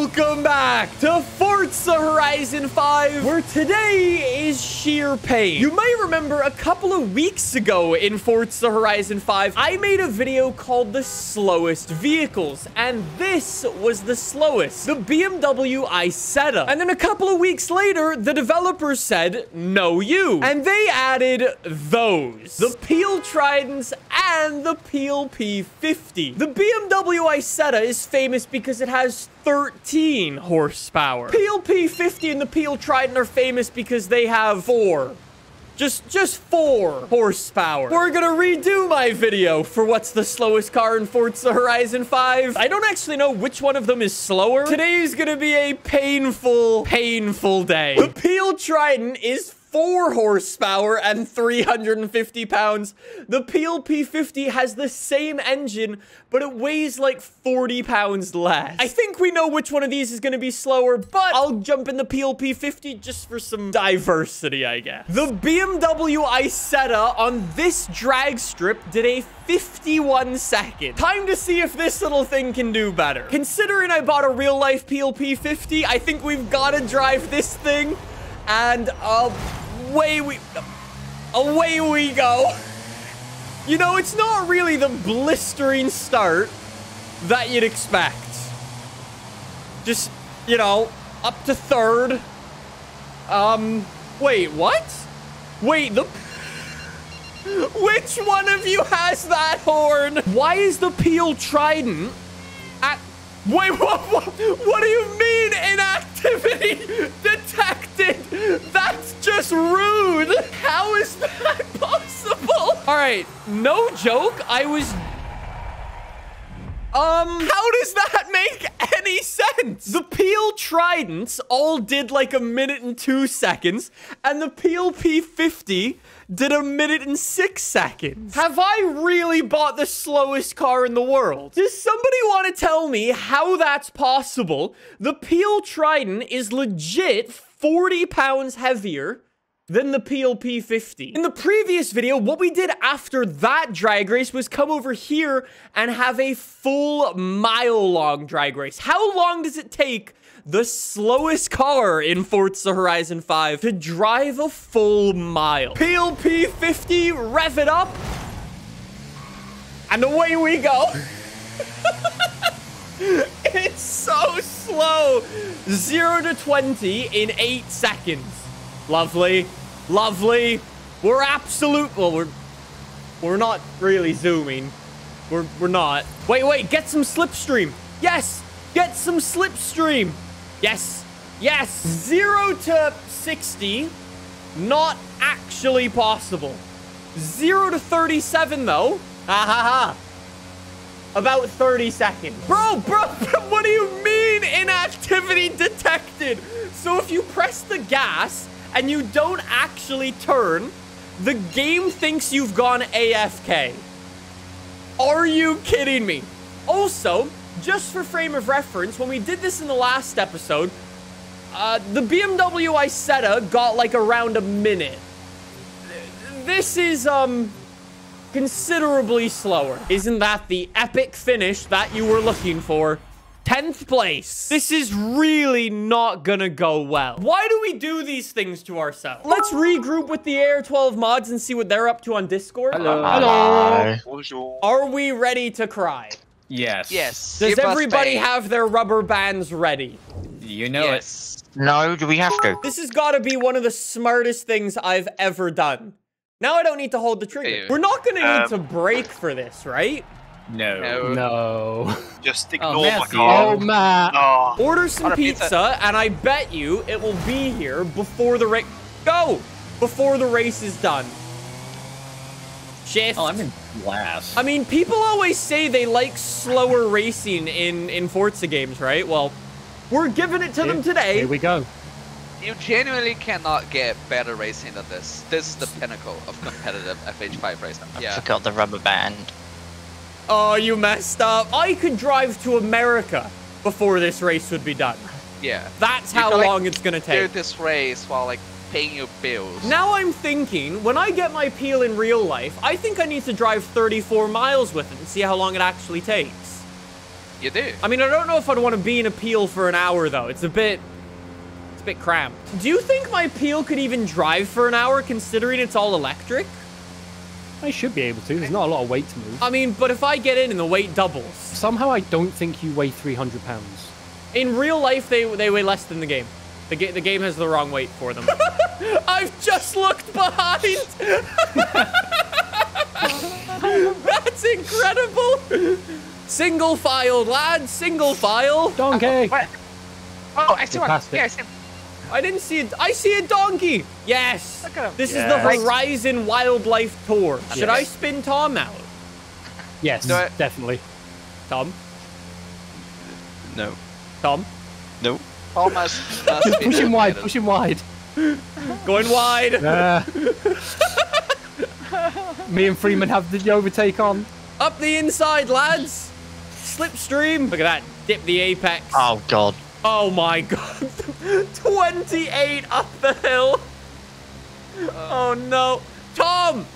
Welcome back to Forza Horizon 5, where today is sheer pain. You may remember a couple of weeks ago in Forza Horizon 5, I made a video called the slowest vehicles, and this was the slowest, the BMW Isetta. And then a couple of weeks later, the developers said, no you. And they added those, the Peel Tridents and the Peel P50. The BMW Isetta is famous because it has 13 horsepower. Peel P50 and the Peel Trident are famous because they have four. Just, just four horsepower. We're gonna redo my video for what's the slowest car in Forza Horizon 5. I don't actually know which one of them is slower. Today's gonna be a painful, painful day. The Peel Trident is 4 horsepower and 350 pounds. The Peel P50 has the same engine, but it weighs like 40 pounds less. I think we know which one of these is going to be slower, but I'll jump in the Peel P50 just for some diversity, I guess. The BMW Isetta on this drag strip did a 51 second. Time to see if this little thing can do better. Considering I bought a real-life Peel P50, I think we've got to drive this thing and uh, away we away we go. You know, it's not really the blistering start that you'd expect. Just, you know, up to third. Um, wait, what? Wait, the... Which one of you has that horn? Why is the Peel Trident at... Wait, what, what, what do you mean inactivity detected? That's just rude. How is that possible? All right, no joke. I was um, how does that make any sense? The Peel Tridents all did like a minute and two seconds, and the Peel P50 did a minute and six seconds. Have I really bought the slowest car in the world? Does somebody want to tell me how that's possible? The Peel Trident is legit 40 pounds heavier than the Peel P50. In the previous video, what we did after that drag race was come over here and have a full mile-long drag race. How long does it take the slowest car in Forza Horizon 5 to drive a full mile? Peel P50, rev it up, and away we go. it's so slow. 0 to 20 in 8 seconds. Lovely. Lovely. We're absolute... Well, we're... We're not really zooming. We're, we're not. Wait, wait. Get some slipstream. Yes. Get some slipstream. Yes. Yes. 0 to 60. Not actually possible. 0 to 37, though. Ha ha ha. About 30 seconds. Bro, bro, what do you mean inactivity detected? So if you press the gas and you don't actually turn, the game thinks you've gone AFK. Are you kidding me? Also, just for frame of reference, when we did this in the last episode, uh, the BMW Isetta got like around a minute. This is, um, considerably slower. Isn't that the epic finish that you were looking for? 10th place. This is really not gonna go well. Why do we do these things to ourselves? Let's regroup with the AR12 mods and see what they're up to on Discord. Hello. Hello. Bonjour. Are we ready to cry? Yes. Yes. Does give everybody have their rubber bands ready? You know Yes. No, do we have to? This has got to be one of the smartest things I've ever done. Now I don't need to hold the trigger. Ew. We're not going to need Um, to brake for this, right? No. No. No. Just Oh, ignore my Matthew. car. Oh, Matt. Oh. Order some pizza, pizza. and I bet you it will be here before the race. Go! Before the race is done. Shift. Oh, I'm in last. I mean, people always say they like slower racing in, in Forza games, right? Well, we're giving it to them today. Here we go. You genuinely cannot get better racing than this. This is the pinnacle of competitive FH5 racing. Yeah. Forgot the rubber band. Oh, you messed up. I could drive to America before this race would be done. Yeah. That's You how can, like, long it's gonna take. Do this race while like paying your bills. Now I'm thinking, when I get my peel in real life, I think I need to drive 34 miles with it and see how long it actually takes. You do. I mean, I don't know if I'd want to be in a peel for an hour though. It's a bit, it's a bit cramped. Do you think my peel could even drive for an hour, considering it's all electric? I should be able to. There's not a lot of weight to move. I mean, but if I get in and the weight doubles, Somehow I don't think you weigh 300 pounds. in real life they they weigh less than the game. The, ga- the game has the wrong weight for them. I've just looked behind. That's incredible. Single file, lad. Single file. Donkey! What? Oh, I see one. Yeah, I see him. I didn't see it. I see a donkey. Yes. Look at him. This Yes. is the Horizon Wildlife Tour. Should I spin Tom out? Yes, Do it. definitely. Tom? No. Tom? No. Thomas. must be Push him wide, eliminated. push him wide. Going wide. Uh, me and Freeman have the overtake on. Up the inside, lads. Slipstream. Look at that. Dip the apex. Oh god. Oh my god. 28 up the hill. Oh no. Tom.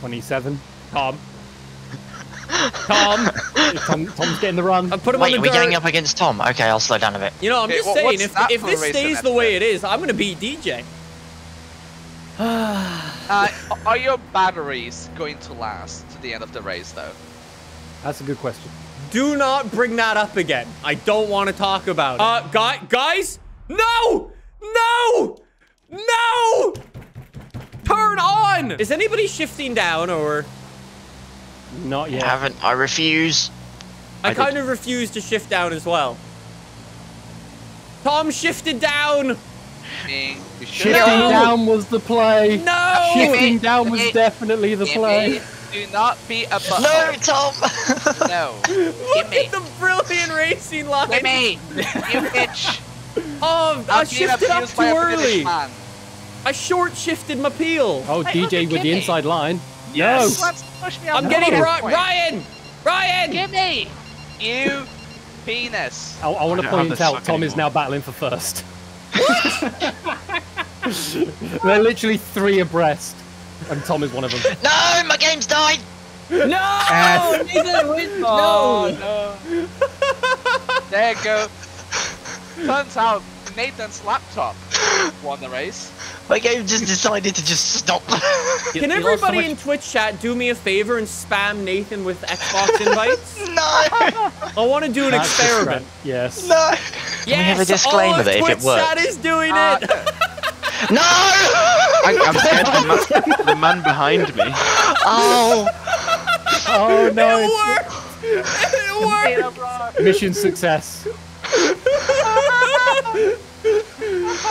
27. Tom. Tom. Tom, Tom's getting the run. I put him Wait, on are the we getting dirt. up against Tom? Okay, I'll slow down a bit. You know, I'm Okay, just wha- saying, if, if this a race in stays the way it is, I'm going to beat DJ. Uh, are your batteries going to last to the end of the race, though? That's a good question. Do not bring that up again. I don't want to talk about it. Uh, guy, guys? No! No! No! Turn on! Is anybody shifting down or... Not yet. I haven't. I refuse. I, I kind of refuse to shift down as well. Tom shifted down! Being you should Shifting No! down was the play. No! Shifting down was definitely the play. Do not be a butt. No, Tom. No. Look Gimme. at the brilliant racing line! Gimme! You bitch! Oh, I I'm shifted up abused too a early! man. I short shifted my peel. Oh, Hey, DJ at with the inside line. Yes. Let's push me I'm the getting way. Ri- Ryan! Ryan! Gimme! You penis. I, I want to point out suck Tom is now battling for first. They're literally three abreast, and Tom is one of them. no, my game's died. No! F. Nathan, wait, Oh no! no. there you go. Turns out Nathan's laptop won the race. My game just decided to just stop. Can You lost so everybody much- in Twitch chat do me a favor and spam Nathan with Xbox invites? no. I want to do an That's experiment. threat. Yes. No. Yes! we have a disclaimer that if it Twitch works- chat is doing Uh, it! No. I, I'm scared the man, the man behind me. oh. Oh it no! worked! It worked! Mission success.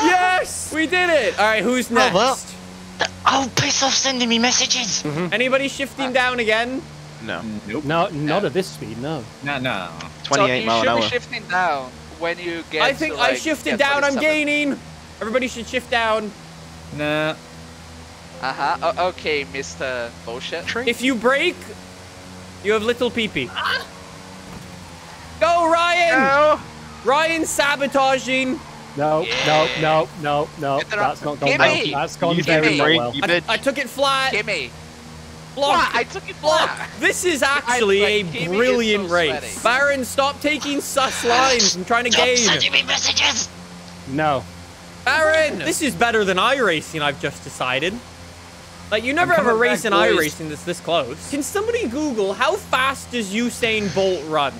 yes! We did it! Alright, who's oh, next? well. Oh, piss off sending me messages. Mm-hmm. Anybody shifting uh, down again? No. Nope. No, not at this speed. No. No, no. 28 so mile you an should hour. be shifting down when you get. I think to, I shifted down, I'm gaining! Everybody should shift down. Nah. Uh huh. O- okay, Mr. Bullshit. If you break, you have little peepee. Go, Ryan! No. Ryan sabotaging. No, no, no, no, no. Get it up. That's not gone Give well. me. That's gone You very give me. not break, well. you I, bitch. I took it flat. Gimme. Block. What? I took it Block. flat. This is actually like, a Kimmy brilliant so race. sweaty. Baron, stop taking sus lines. I'm trying to Stop gain. sending me messages. No. Baron, this is better than iRacing, I've just decided. Like, you never I'm have a coming race back, in boys. iRacing that's this close. Can somebody Google how fast does Usain Bolt run?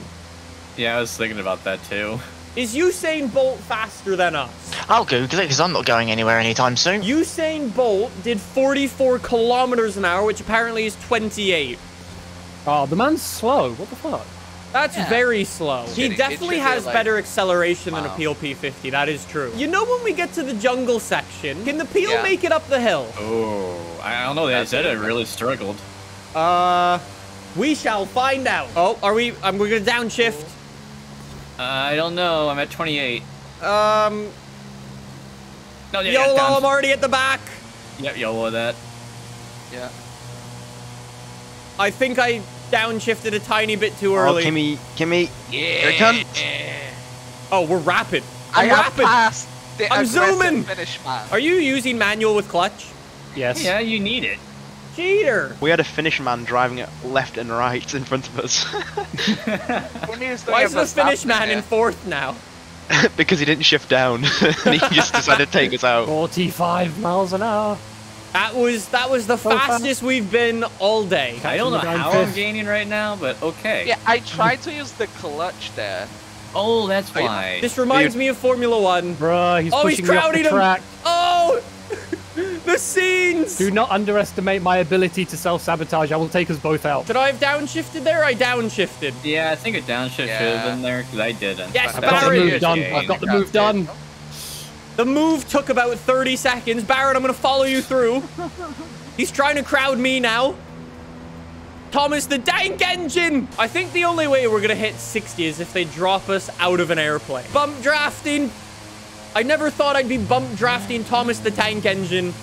Yeah, I was thinking about that too. Is Usain Bolt faster than us? I'll Google it because I'm not going anywhere anytime soon. Usain Bolt did 44 kilometers an hour, which apparently is 28. Oh, the man's slow. What the fuck? That's Yeah. very slow. He he- definitely should be has like- better acceleration than a Wow. Peel P50. That is true. You know when we get to the jungle section, can the Peel Yeah. make it up the hill? Oh, I don't know. They That's said it. it really struggled. Uh, we shall find out. Oh, are we? Um, we're gonna downshift. Uh, I don't know. I'm at 28. Um, No, yeah, YOLO, down- I'm already at the back. Yep, YOLO that. Yeah. I think I downshifted a tiny bit too early. Oh, early. Kimmy, Kimmy. Here it comes. Oh, we're rapid. I I'm have rapid. passed the I'm zooming. finish man. Are you using manual with clutch? Yes. Yeah, you need it. Cheater. We had a Finnish man driving it left and right in front of us Why is the Finnish man in fourth now? because he didn't shift down and he just decided to take us out. 45 miles an hour. That was that was the fast. fastest we've been all day. I don't know how guy I'm gaining right now, but okay. Yeah, I tried to use the clutch there. Oh, that's Are you- why. This reminds me of Formula One. Bruh, he's Oh, he's pushing me off crowding the him. track. Oh, the scenes. Do not underestimate my ability to self-sabotage. I will take us both out. Should I have downshifted there? I downshifted. Yeah, I think a downshift should have been there because I didn't. Yes, I've got the move done. I've got the move done. The move took about 30 seconds. Barrett, I'm going to follow you through. He's trying to crowd me now. Thomas, the dank engine. I think the only way we're going to hit 60 is if they drop us out of an airplane. Bump drafting. I never thought I'd be bump drafting Thomas the tank engine.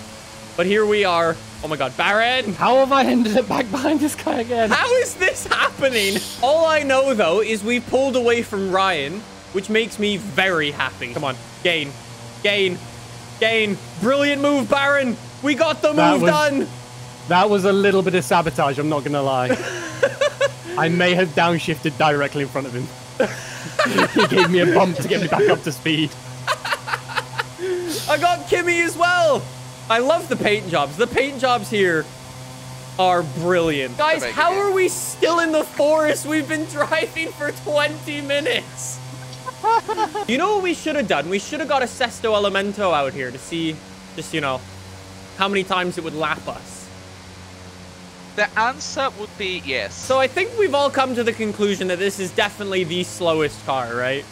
But here we are. Oh my god, Barrett. How have I ended up back behind this guy again? How is this happening? All I know, though, is we pulled away from Ryan, which makes me very happy. Come on, gain, gain, gain. Brilliant move, Baron. We got the That move was- done. That was a little bit of sabotage, I'm not gonna lie. I may have downshifted directly in front of him. he gave me a bump to get me back up to speed. I got Kimmy as well. I love the paint jobs. The paint jobs here are brilliant. Guys, how are we still in the forest? We've been driving for 20 minutes. You know what we should have done? We should have got a Sesto Elemento out here to see, just, you know, how many times it would lap us. The answer would be yes. So I think we've all come to the conclusion that this is definitely the slowest car, right?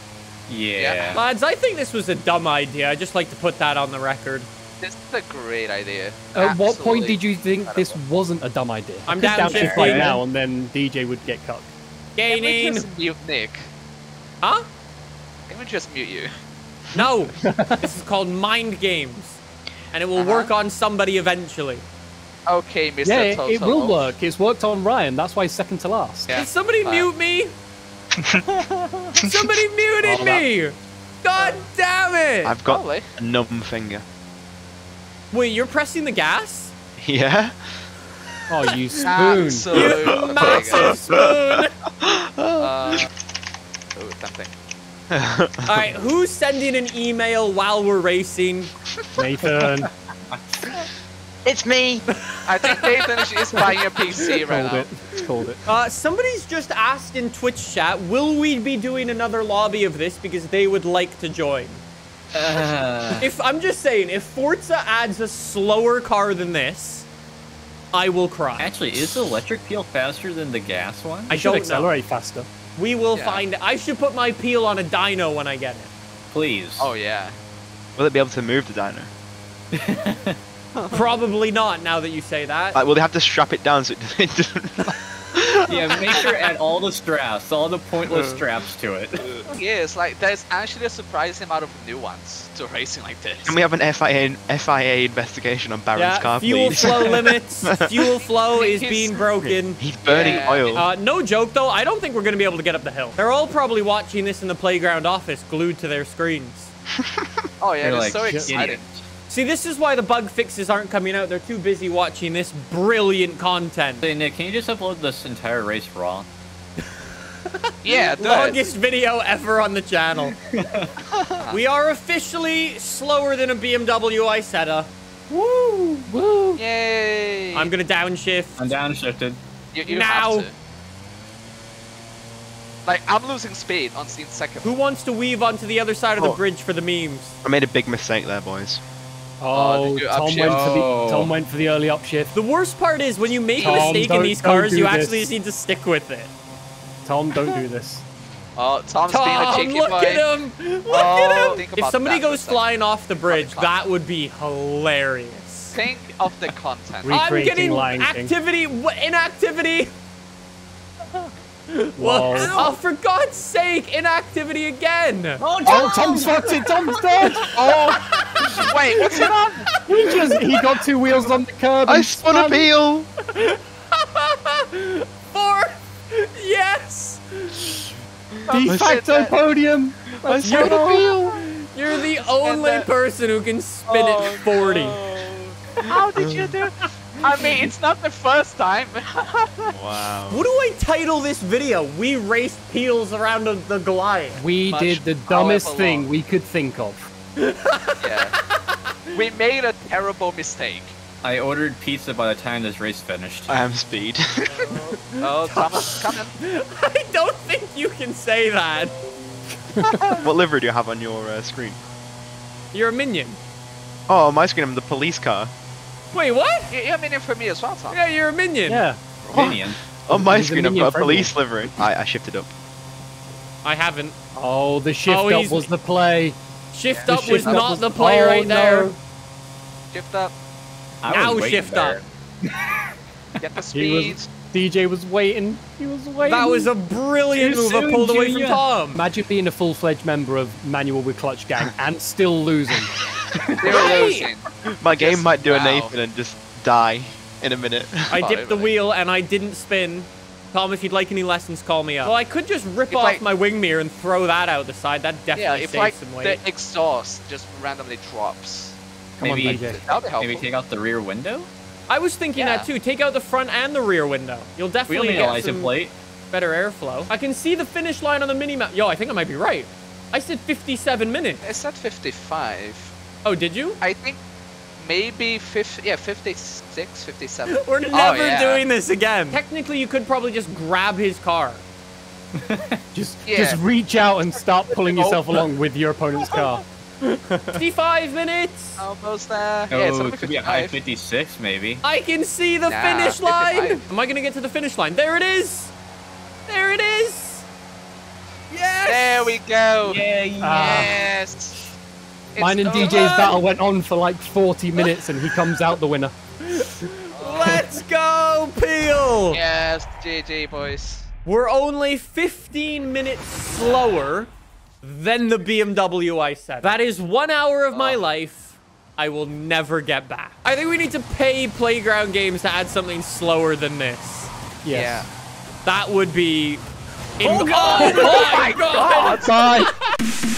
Yeah. Lads, I think this was a dumb idea. I'd just like to put that on the record. this is a great idea. At what point did you think this wasn't a dumb idea? I'm I could down downshift shifting. right now and then DJ would get cut. Can we Gaining. just mute Nick? Huh? Can we just mute you? No. this is called mind games. And it will Uh-huh. work on somebody eventually. Okay, Mr. Yeah, it, it will work. It's worked on Ryan. That's why he's second to last. Yeah. Did somebody fine. mute me? somebody muted Oh, me! God damn it! I've got Probably. a numb finger. Wait, you're pressing the gas? Yeah? Oh, you spoon. Absolute You massive spoon! Uh, oh, something. Alright, who's sending an email while we're racing? Nathan. It's me. I think Nathan is buying a PC right called now. it. Called it. Uh, somebody's just asked in Twitch chat, will we be doing another lobby of this because they would like to join? Uh, If I'm just saying, if Forza adds a slower car than this, I will cry. actually, is the electric peel faster than the gas one? I should don't know. accelerate faster. We will Yeah. find. I should put my peel on a dino when I get it. Please. Oh yeah. Will it be able to move the dino? Probably not. Now that you say that. Like, will they have to strap it down so it doesn't... yeah, make sure add all the straps, all the pointless straps to it. Yes, like there's actually a surprising amount of new ones to racing like this. Can we have an FIA, FIA investigation on Baron's yeah, car, fuel please? flow limits. Fuel flow is He's- being broken. He's burning Yeah. oil. Uh, no joke though. I don't think we're gonna be able to get up the hill. They're all probably watching this in the Playground office, glued to their screens. oh yeah, They're it's like, so "Idiots." exciting. See, this is why the bug fixes aren't coming out. They're too busy watching this brilliant content. Hey Nick, can you just upload this entire race raw? Yeah, do it. Longest video ever on the channel. we are officially slower than a BMW Isetta. Woo! Woo! Yay! I'm gonna downshift. I'm downshifted. you, you now. Have to. Like I'm losing speed on scene second. Who wants to weave onto the other side of the Oh. bridge for the memes? I made a big mistake there, boys. Oh, uh, did Tom went for the Oh. Tom went for the early upshift. The worst part is when you make a mistake in these cars, you this. actually just need to stick with it. Tom, don't do this. Oh, Tom's being a Tom, cheeky look boy. at him! Look Oh, at him! If somebody that for a goes second. flying off the bridge, content. that would be hilarious. Think of the content. I'm getting Lion activity, w- inactivity. Lol. oh, for God's sake, inactivity again. Oh, oh Tom's fucked it. Tom's dead. Oh, Wait, what's it on? he just he got two wheels on the curb. I spun a spun. peel! Four. Yes. De oh, facto podium. I Let's spun a go. peel! You're the only person who can spin it 40. How did you do? I mean, it's not the first time. Wow. What do I title this video? We raced Peels around the, the Goliath. We Much did the dumbest thing long. we could think of. yeah. We made a terrible mistake. I ordered pizza by the time this race finished. I am speed. Oh, Thomas, come in. I don't think you can say that. what livery do you have on your uh, screen? You're a minion. Oh, on my screen I'm the police car. Wait, what? You- You're a minion for me as well, Tom. Yeah, you're a minion. Yeah. Minion. On my He's screen I've got a for police livery. I, I shifted up. I haven't. Oh, the shift Oh, up was the play. Shift The up was up not was- the play Oh, right no. There. Shift up. I Now shift there. up. Get the He speed. DJ was waiting. He was waiting. That was a brilliant Too move. I soon, pulled away from Tom. Imagine being a full-fledged member of Manual with Clutch Gang and still losing. They're losing. My game Just- might do a wow. Nathan and just die in a minute. I dipped the wheel and I didn't spin. Tom, if you'd like any lessons, call me up. Well, I could just rip If off I- my wing mirror and throw that out the side. That Yeah, definitely if saves like some weight. the exhaust just randomly drops. Come Maybe- on, DJ. That'll be helpful. Maybe take out the rear window? I was thinking Yeah. that too. Take out the front and the rear window. You'll We don't definitely need a get license some plate. better airflow. I can see the finish line on the mini map. Yo, I think I might be right. I said 57 minutes. It's at 55. Oh, did you? I think maybe 50, yeah, 56, 57. We're oh, never Oh, yeah. doing this again. Technically, you could probably just grab his car. Just, Yeah. just reach out and start pulling oh. yourself along with your opponent's car. 55 minutes. Almost there. yeah, it's Oh, it could be a high 56 maybe. I can see the Nah, finish line. 55. Am I gonna get to the finish line? There it is. There it is. Yes. There we go. Yay! Ah. Yes. It's Mine and over. DJ's battle went on for like 40 minutes and he comes out the winner. Let's go, Peel. Yes, GG, boys. We're only 15 minutes slower than the BMW Isetta. That is one hour of my life I will never get back. I think we need to pay Playground Games to add something slower than this. Yes. That would be... Oh, In- oh, my God! Bye.